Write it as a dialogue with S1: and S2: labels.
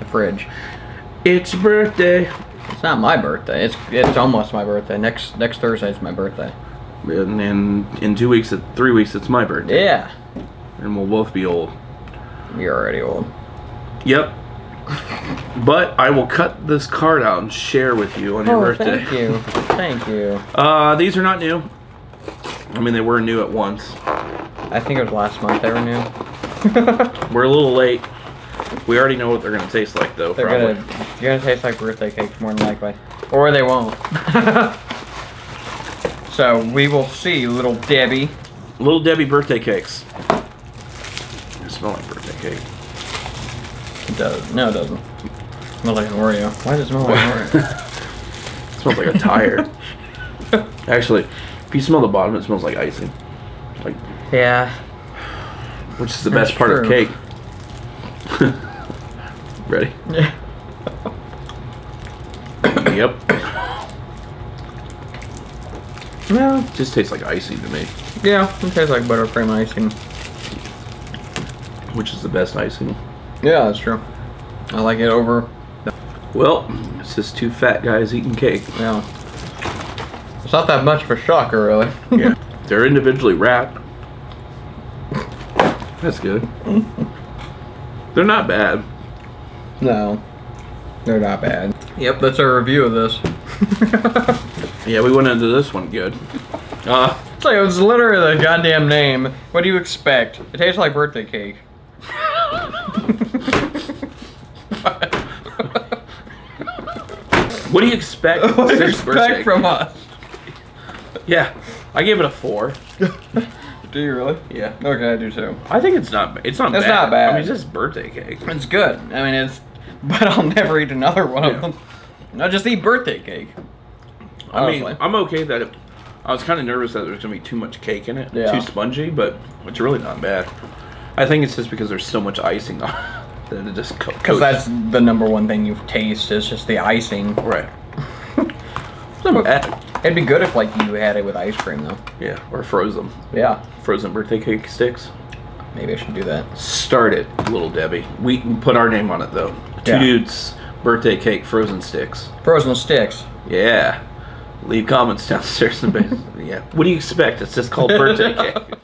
S1: the fridge.
S2: It's birthday.
S1: It's not my birthday. It's it's almost my birthday. Next next Thursday is my birthday.
S2: And in in two weeks, three weeks, it's my birthday.
S1: Yeah.
S2: And we'll both be old.
S1: You're already old.
S2: Yep. But I will cut this card out and share with you on your
S1: Oh,
S2: birthday.
S1: thank you. Thank you.
S2: Uh, these are not new. I mean, they were new at once.
S1: I think it was last month they were new.
S2: We're a little late. We already know what they're gonna taste like, though.
S1: They're
S2: probably.
S1: gonna you're gonna taste like birthday cakes more than likely. Or they won't. so we will see, little Debbie.
S2: Little Debbie birthday cakes. They smell like birthday cake.
S1: It does. No, it doesn't. It smells like an Oreo. Why does it smell like an Oreo?
S2: It smells like a tire. Actually, if you smell the bottom, it smells like icing. Like,
S1: yeah.
S2: which is the
S1: That's
S2: best part of cake. Ready?
S1: Yeah.
S2: Yep.
S1: No.
S2: Just tastes like icing to me.
S1: Yeah, it tastes like buttercream icing.
S2: Which is the best icing.
S1: Yeah, that's true. I like it over.
S2: Well, it's just two fat guys eating cake.
S1: Yeah. It's not that much of a shocker, really.
S2: Yeah. They're individually wrapped. That's good. They're not bad.
S1: no. They're not bad.
S2: Yep.
S1: That's our review of this.
S2: Yeah, we went into this one good. Uh,
S1: It's like, it's literally the goddamn name. What do you expect? It tastes like birthday cake.
S2: what do you expect?
S1: what do you expect from us?
S2: Yeah, I gave it a four.
S1: Do you really?
S2: Yeah.
S1: Okay, I do too.
S2: I think it's not. It's not.
S1: It's
S2: bad.
S1: not bad.
S2: I mean, it's just birthday cake.
S1: It's good. I mean, it's. But I'll never eat another one
S2: Yeah.
S1: of them. I'll just eat birthday cake.
S2: I mean, I'm okay that it. I was kind of nervous that there's gonna be too much cake in it,
S1: Yeah.
S2: too spongy, but it's really not bad. I think it's just because there's so much icing on it that it just co-
S1: Because that's the number one thing you taste is just the icing.
S2: right. It's not bad.
S1: It'd be good if like you had it with ice cream though.
S2: Yeah, or frozen,
S1: Yeah.
S2: frozen birthday cake sticks.
S1: Maybe I should do that.
S2: Start it, little Debbie. We can put our name on it though. Two
S1: Yeah.
S2: dudes, birthday cake, frozen sticks.
S1: Frozen sticks.
S2: Yeah. Leave comments downstairs in the basement. yeah. What do you expect? It's just called birthday cake.